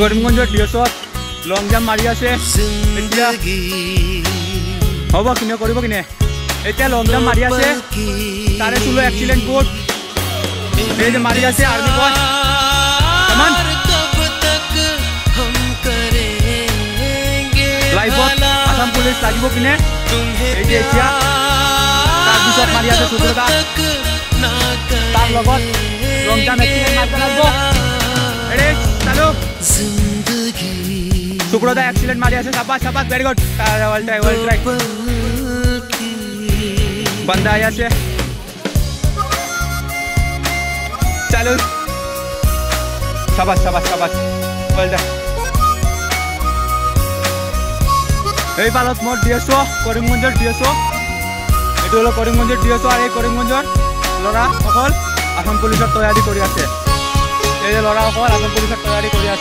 কৰিমগঞ্জৰ ডিএছত long jump মাৰি আছে এতিয়া হ'ব কিনে কৰিব কিনে এতিয়া লং জাম্প মাৰি আছে তাৰে চুলো এক্সিলেণ্ট কোড এই যে মাৰি আছে আৰ্মি বয় Come on. লাইফত আসাম পুলিচ লাগিব কিনে এই যে এতিয়া তাৰপিছত মাৰি আছে তাৰ লগত লং জাম্প এক্সিলেণ্ট মাৰিব লাগিব সুব্ৰতা এক্সিলেণ্ট মাৰি আছে চাপাচ চাপাচ very good well try well try বন্ধা আহি আছে চালু চাবাস চাবাস চাবাস ৱেল ডান এই পালত মোৰ ডি এছ অ' কৰিমগঞ্জৰ ডি এছ অ' এইটো হ'ল কৰিমগঞ্জৰ ডি এছ অ' আৰু এই কৰিমগঞ্জৰ আসাম পুলিচৰ তৈয়াৰী কৰি আছে এই যে ল'ৰাসকল আসাম পুলিচৰ তৈয়াৰী কৰি আছে